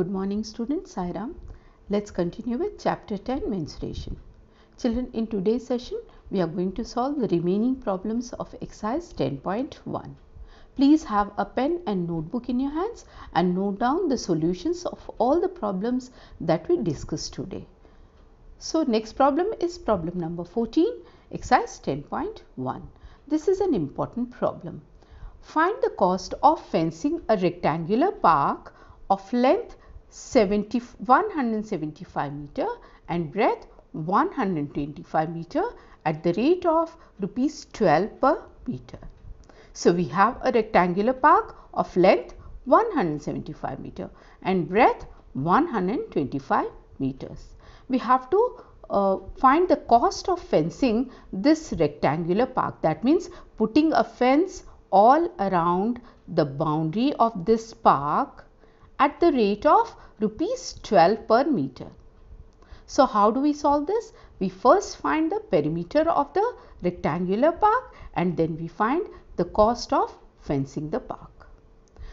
Good morning students, Sairam. Let's continue with chapter 10 mensuration. Children, in today's session, we are going to solve the remaining problems of exercise 10.1. Please have a pen and notebook in your hands and note down the solutions of all the problems that we discussed today. So, next problem is problem number 14, exercise 10.1. This is an important problem. Find the cost of fencing a rectangular park of length 70, 175 meter and breadth 125 meter at the rate of rupees 12 per meter. So, we have a rectangular park of length 175 meter and breadth 125 meters. We have to uh, find the cost of fencing this rectangular park. That means putting a fence all around the boundary of this park at the rate of rupees 12 per meter. So, how do we solve this? We first find the perimeter of the rectangular park and then we find the cost of fencing the park.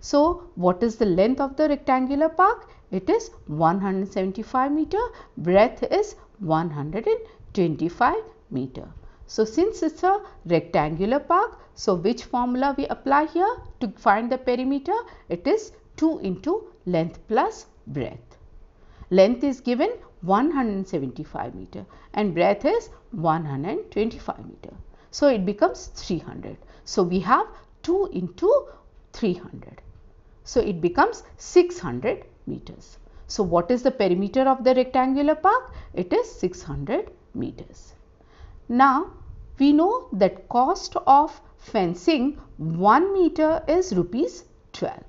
So, what is the length of the rectangular park? It is 175 meter, breadth is 125 meter. So, since it is a rectangular park, so which formula we apply here to find the perimeter? It is 2 into length plus breadth. Length is given 175 meter and breadth is 125 meter. So, it becomes 300. So, we have 2 into 300. So, it becomes 600 meters. So, what is the perimeter of the rectangular park? It is 600 meters. Now, we know that cost of fencing 1 meter is rupees 12.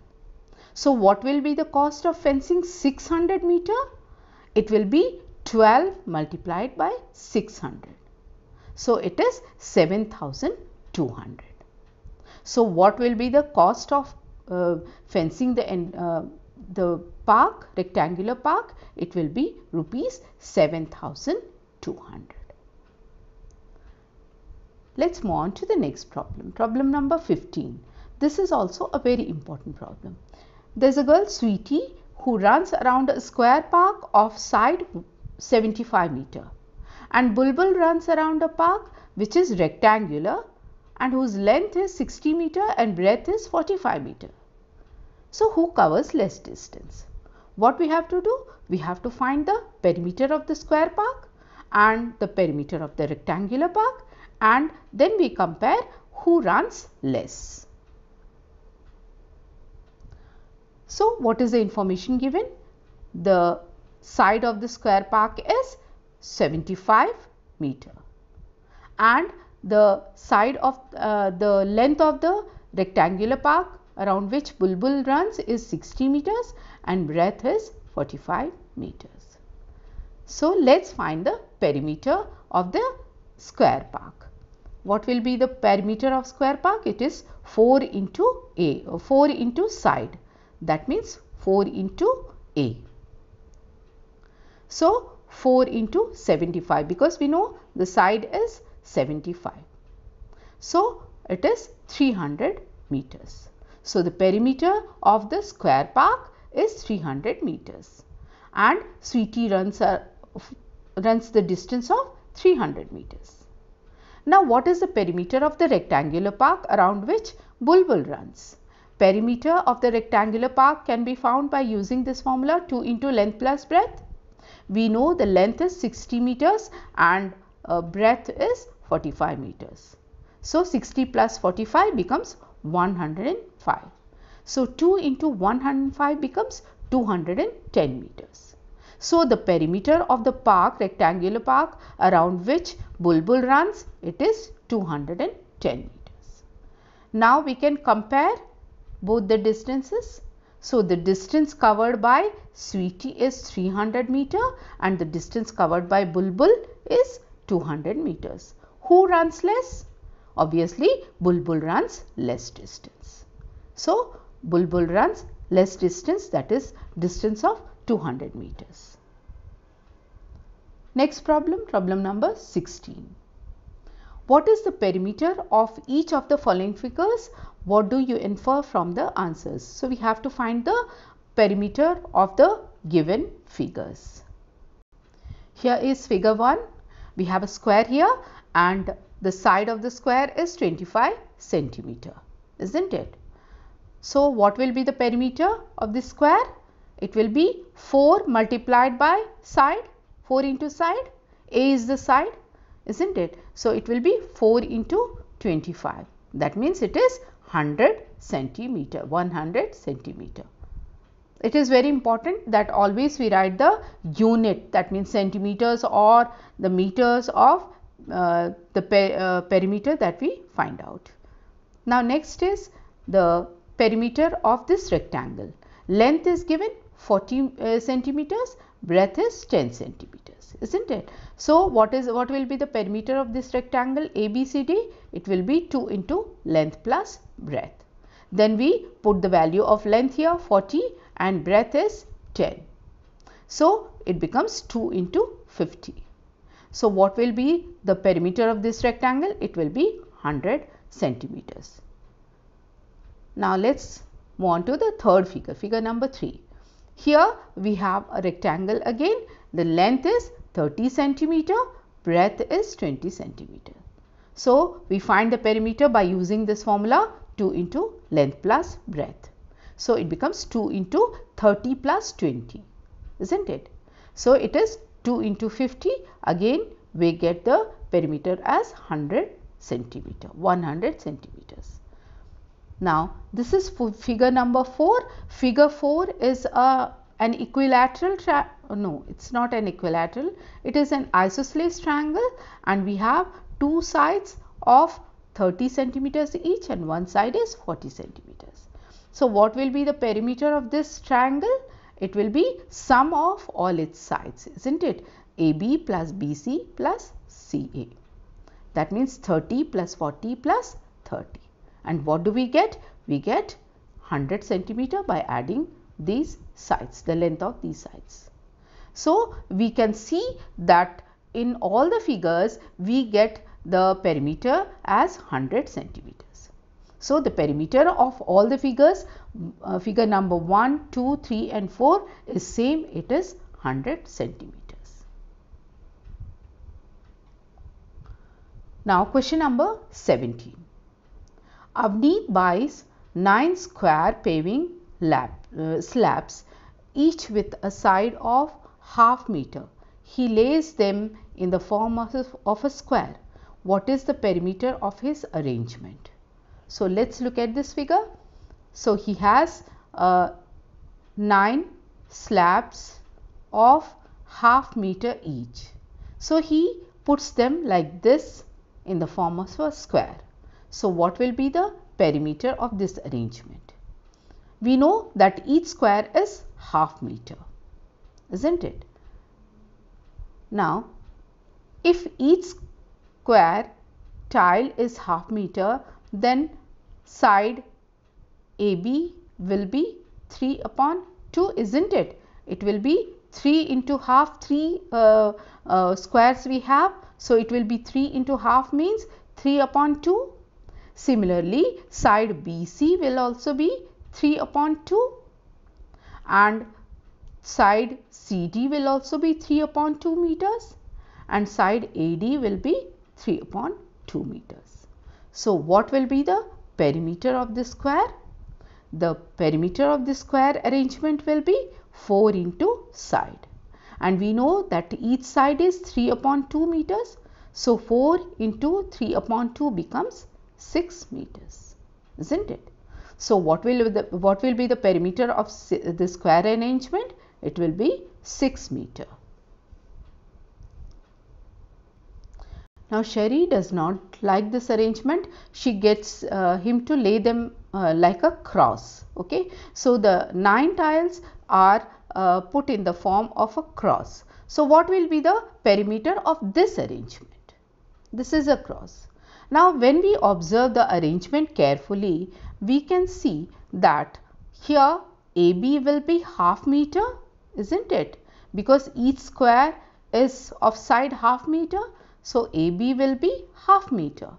So, what will be the cost of fencing 600 meter? It will be 12 multiplied by 600. So, it is 7200. So, what will be the cost of uh, fencing the, uh, the park, rectangular park? It will be rupees 7200. Let's move on to the next problem. Problem number 15. This is also a very important problem. There's a girl, Sweetie, who runs around a square park of side 75 meter and Bulbul runs around a park which is rectangular and whose length is 60 meter and breadth is 45 meter. So, who covers less distance? What we have to do? We have to find the perimeter of the square park and the perimeter of the rectangular park and then we compare who runs less. So, what is the information given? The side of the square park is 75 meter and the side of uh, the length of the rectangular park around which Bulbul runs is 60 meters and breadth is 45 meters. So, let us find the perimeter of the square park. What will be the perimeter of square park? It is 4 into A or 4 into side that means 4 into A. So, 4 into 75 because we know the side is 75. So, it is 300 meters. So, the perimeter of the square park is 300 meters and Sweetie runs, a, runs the distance of 300 meters. Now, what is the perimeter of the rectangular park around which Bulbul runs? Perimeter of the rectangular park can be found by using this formula 2 into length plus breadth. We know the length is 60 meters and uh, breadth is 45 meters. So, 60 plus 45 becomes 105. So, 2 into 105 becomes 210 meters. So, the perimeter of the park, rectangular park around which Bulbul runs, it is 210 meters. Now, we can compare both the distances. So, the distance covered by Sweetie is 300 meter and the distance covered by Bulbul is 200 meters. Who runs less? Obviously, Bulbul runs less distance. So, Bulbul runs less distance that is distance of 200 meters. Next problem, problem number 16. What is the perimeter of each of the following figures what do you infer from the answers? So, we have to find the perimeter of the given figures. Here is figure 1. We have a square here and the side of the square is 25 centimeter, isn't it? So, what will be the perimeter of this square? It will be 4 multiplied by side, 4 into side, A is the side, isn't it? So, it will be 4 into 25. That means it is 100 centimeter, 100 centimeter. It is very important that always we write the unit that means centimeters or the meters of uh, the per, uh, perimeter that we find out. Now, next is the perimeter of this rectangle. Length is given 40 uh, centimeters, breadth is 10 centimeters, isn't it? So, what is what will be the perimeter of this rectangle ABCD? It will be 2 into length plus breadth. Then we put the value of length here 40 and breadth is 10. So, it becomes 2 into 50. So, what will be the perimeter of this rectangle? It will be 100 centimeters. Now, let us move on to the third figure, figure number 3. Here we have a rectangle again, the length is 30 centimeter, breadth is 20 centimeter. So, we find the perimeter by using this formula 2 into length plus breadth. So, it becomes 2 into 30 plus 20, isn't it? So, it is 2 into 50 again we get the perimeter as 100 centimeter 100 centimeters. Now this is figure number 4 figure 4 is a an equilateral no it's not an equilateral. It is an isosceles triangle and we have two sides of 30 centimeters each and one side is 40 centimeters. So what will be the perimeter of this triangle? it will be sum of all its sides isn't it? AB plus BC plus CA that means 30 plus 40 plus 30 and what do we get? We get 100 centimeter by adding these sides the length of these sides so we can see that in all the figures we get the perimeter as 100 centimeters so the perimeter of all the figures uh, figure number 1, 2, 3 and 4 is same it is 100 centimeters. Now question number 17. Avneet buys 9 square paving lab, uh, slabs each with a side of half meter. He lays them in the form of a, of a square. What is the perimeter of his arrangement? So, let us look at this figure. So, he has uh, 9 slabs of half meter each. So, he puts them like this in the form of a square. So, what will be the perimeter of this arrangement? We know that each square is half meter, isn't it? Now, if each square tile is half meter, then side AB will be 3 upon 2 isn't it? It will be 3 into half 3 uh, uh, squares we have. So, it will be 3 into half means 3 upon 2. Similarly, side BC will also be 3 upon 2 and side CD will also be 3 upon 2 meters and side AD will be 3 upon 2 meters. So, what will be the perimeter of the square? the perimeter of the square arrangement will be 4 into side and we know that each side is 3 upon 2 meters. So, 4 into 3 upon 2 becomes 6 meters isn't it. So, what will the what will be the perimeter of the square arrangement? It will be 6 meter. Now, Shari does not like this arrangement. She gets uh, him to lay them uh, like a cross. Okay. So, the 9 tiles are uh, put in the form of a cross. So, what will be the perimeter of this arrangement? This is a cross. Now, when we observe the arrangement carefully, we can see that here AB will be half meter, isn't it? Because each square is of side half meter so, AB will be half meter.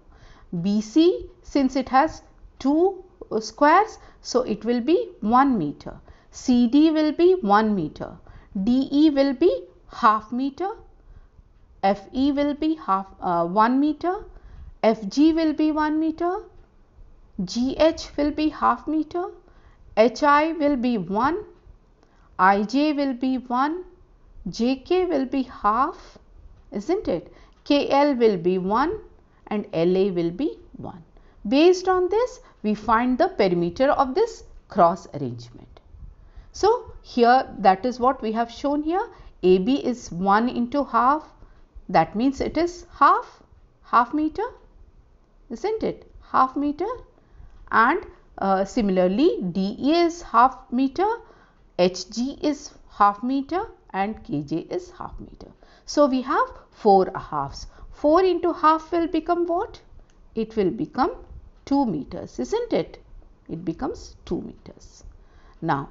BC since it has two uh, squares, so it will be 1 meter. CD will be 1 meter, DE will be half meter, FE will be half uh, 1 meter, FG will be 1 meter, GH will be half meter, HI will be 1, IJ will be 1, JK will be half, isn't it? KL will be 1 and LA will be 1. Based on this, we find the perimeter of this cross arrangement. So, here that is what we have shown here. AB is 1 into half, that means it is half, half meter, isn't it? Half meter and uh, similarly DE is half meter, HG is half meter and KJ is half meter. So, we have 4 halves. 4 into half will become what? It will become 2 meters, isn't it? It becomes 2 meters. Now,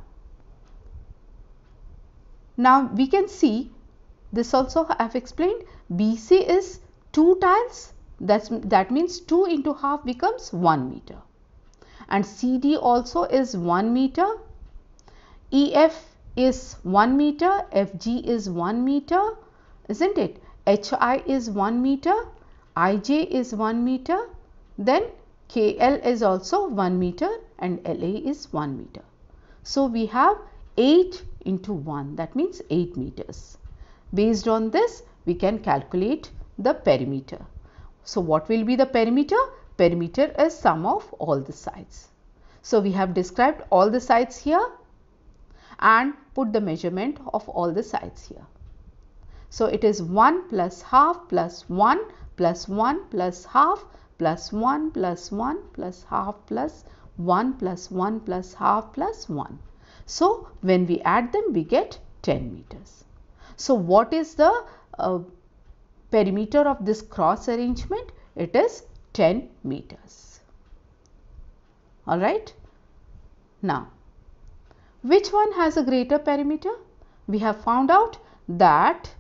now we can see this also I have explained BC is 2 tiles that's, that means 2 into half becomes 1 meter and CD also is 1 meter EF is 1 meter FG is 1 meter isn't it HI is 1 meter IJ is 1 meter then KL is also 1 meter and LA is 1 meter. So, we have 8 into 1 that means 8 meters. Based on this we can calculate the perimeter. So, what will be the perimeter? Perimeter is sum of all the sides. So, we have described all the sides here and put the measurement of all the sides here. So, it is 1 plus half plus 1 plus 1 plus half plus 1 plus 1 plus half plus 1 plus 1 plus half plus 1. So, when we add them we get 10 meters. So, what is the uh, perimeter of this cross arrangement? It is 10 meters. Alright. Now, which one has a greater perimeter? We have found out that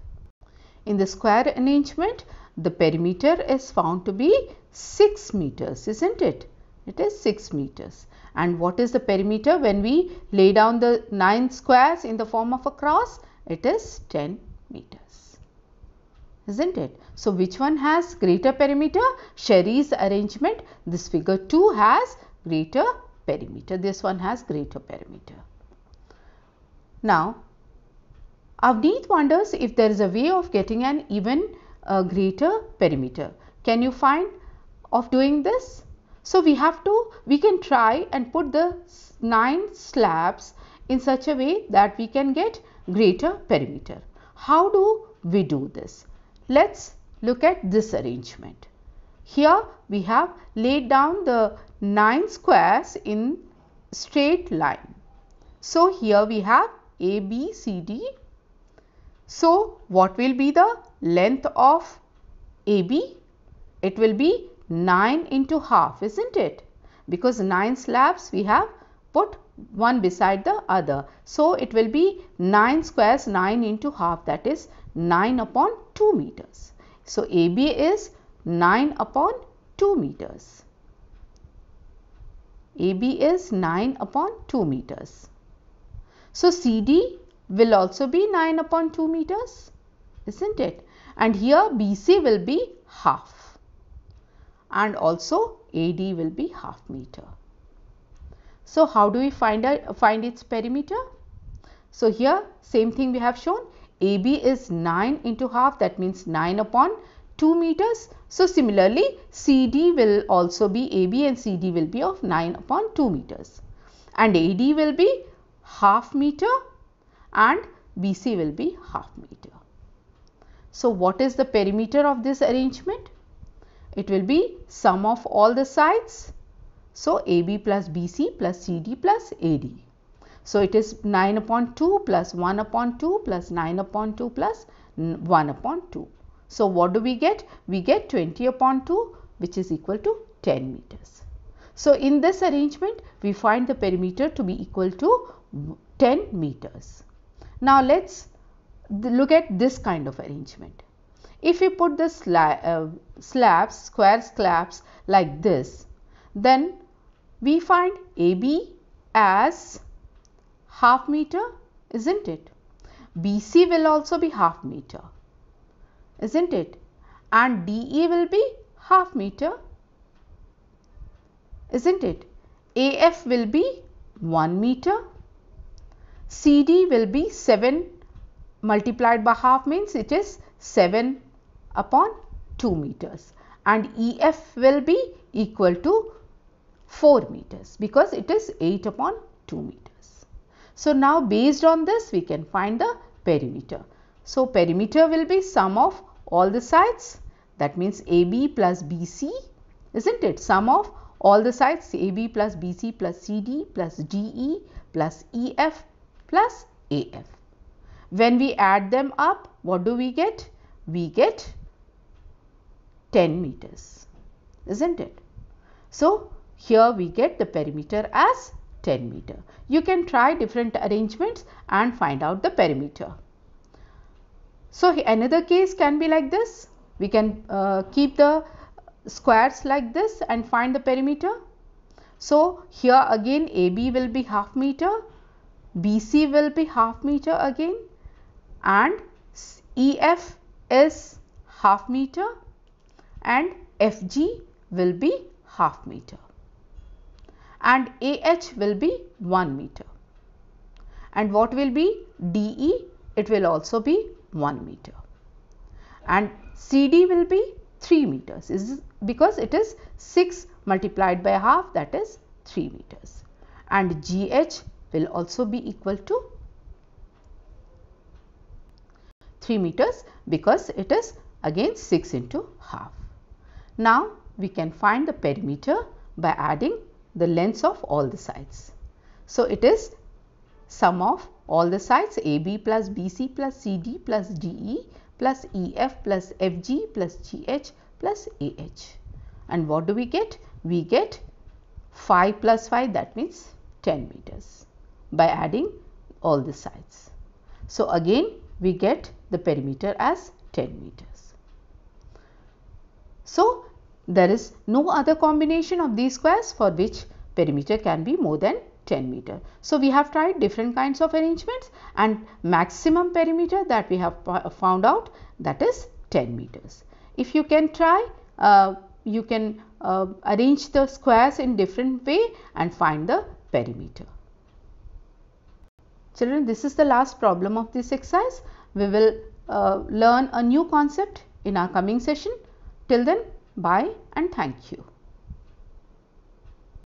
in the square arrangement the perimeter is found to be 6 meters isn't it? It is 6 meters. And what is the perimeter when we lay down the 9 squares in the form of a cross? It is 10 meters. Isn't it? So, which one has greater perimeter? Shari's arrangement, this figure 2 has greater perimeter. This one has greater perimeter. Now, Avneet wonders if there is a way of getting an even uh, greater perimeter. Can you find of doing this? So, we have to, we can try and put the 9 slabs in such a way that we can get greater perimeter. How do we do this? Let us look at this arrangement. Here we have laid down the 9 squares in straight line. So, here we have A, B, C, D. So, what will be the length of AB? It will be 9 into half isn't it? Because 9 slabs we have put one beside the other. So, it will be 9 squares 9 into half that is 9 upon 2 meters. So, AB is 9 upon 2 meters. AB is 9 upon 2 meters. So, CD will also be 9 upon 2 meters isn't it? And here BC will be half and also AD will be half meter. So, how do we find, find its perimeter? So, here same thing we have shown AB is 9 into half that means 9 upon 2 meters. So, similarly CD will also be AB and CD will be of 9 upon 2 meters and AD will be half meter and BC will be half meter. So, what is the perimeter of this arrangement? it will be sum of all the sides. So, AB plus BC plus CD plus AD. So, it is 9 upon 2 plus 1 upon 2 plus 9 upon 2 plus 1 upon 2. So, what do we get? We get 20 upon 2 which is equal to 10 meters. So, in this arrangement we find the perimeter to be equal to 10 meters. Now, let us look at this kind of arrangement. If we put the sla uh, slabs, square slabs like this, then we find AB as half meter, isn't it? BC will also be half meter, isn't it? And DE will be half meter, isn't it? AF will be 1 meter, CD will be 7 multiplied by half means it is 7 upon 2 meters and EF will be equal to 4 meters because it is 8 upon 2 meters. So, now based on this we can find the perimeter. So, perimeter will be sum of all the sides that means AB plus BC isn't it sum of all the sides AB plus BC plus CD plus DE plus EF plus AF. When we add them up what do we get? We get 10 meters isn't it? So, here we get the perimeter as 10 meter. You can try different arrangements and find out the perimeter. So, another case can be like this. We can uh, keep the squares like this and find the perimeter. So, here again AB will be half meter, BC will be half meter again and EF is half meter and FG will be half meter and AH will be 1 meter. And what will be DE? It will also be 1 meter. And CD will be 3 meters is because it is 6 multiplied by half that is 3 meters. And GH will also be equal to 3 meters because it is again 6 into half. Now, we can find the perimeter by adding the lengths of all the sides. So, it is sum of all the sides AB plus BC plus CD plus DE plus EF plus FG plus GH plus AH. And what do we get? We get 5 plus 5 that means 10 meters by adding all the sides. So, again we get the perimeter as 10 meters. So, there is no other combination of these squares for which perimeter can be more than 10 meter. So, we have tried different kinds of arrangements and maximum perimeter that we have found out that is 10 meters. If you can try, uh, you can uh, arrange the squares in different way and find the perimeter. Children, this is the last problem of this exercise. We will uh, learn a new concept in our coming session. Till then, Bye and thank you.